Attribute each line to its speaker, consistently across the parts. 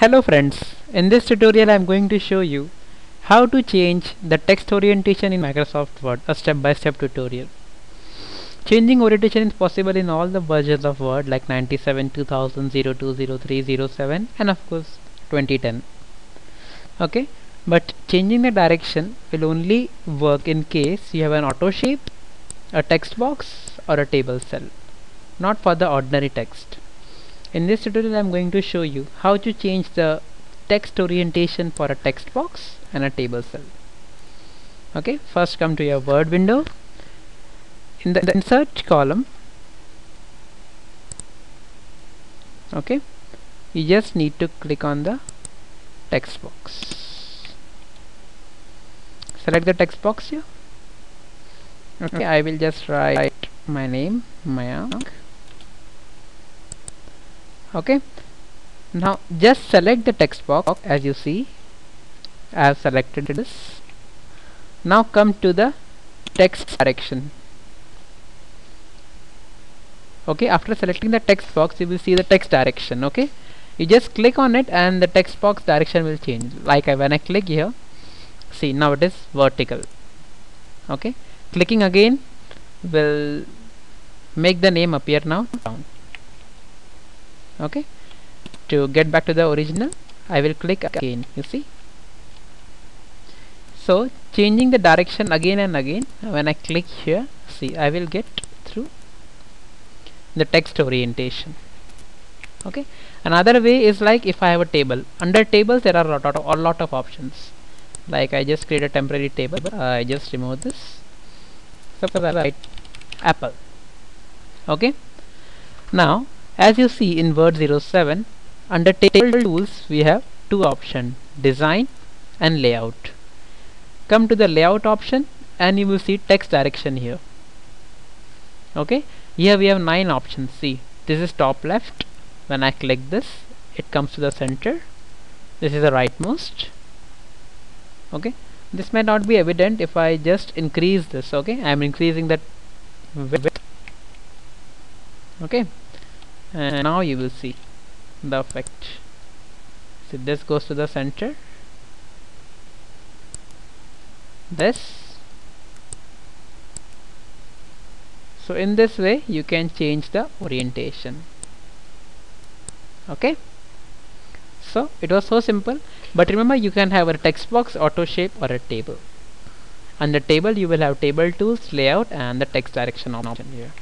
Speaker 1: Hello friends, in this tutorial I am going to show you how to change the text orientation in Microsoft Word, a step-by-step -step tutorial. Changing orientation is possible in all the versions of Word like 97, 2000, 02, 03, 07 and of course 2010. Okay, but changing the direction will only work in case you have an auto shape, a text box or a table cell, not for the ordinary text. In this tutorial I am going to show you how to change the text orientation for a text box and a table cell. Okay, first come to your word window. In the, the search column, okay, you just need to click on the text box. Select the text box here. Okay, I will just write my name, Mayank okay. Now just select the text box as you see I have selected this now come to the text direction. Okay. After selecting the text box you will see the text direction. Okay. You just click on it and the text box direction will change. Like I, when I click here see now it is vertical. Okay. Clicking again will make the name appear now okay? To get back to the original I will click again you see? So changing the direction again and again when I click here see I will get through the text orientation. Okay? Another way is like if I have a table. Under tables there are a lot of, a lot of options. Like I just create a temporary table. Uh, I just remove this. Suppose I write apple. Okay? Now as you see in Word 07, under Table Tools we have two options, Design and Layout. Come to the Layout option and you will see text direction here. Okay, here we have 9 options. See, this is top left. When I click this, it comes to the center. This is the rightmost. Okay, this may not be evident if I just increase this. Okay, I am increasing that width. Okay, and now you will see the effect. So this goes to the center. This. So in this way you can change the orientation. Okay? So it was so simple. But remember you can have a text box auto shape or a table. The table you will have table tools layout and the text direction option here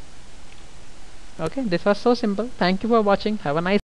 Speaker 1: okay this was so simple. Thank you for watching. Have a nice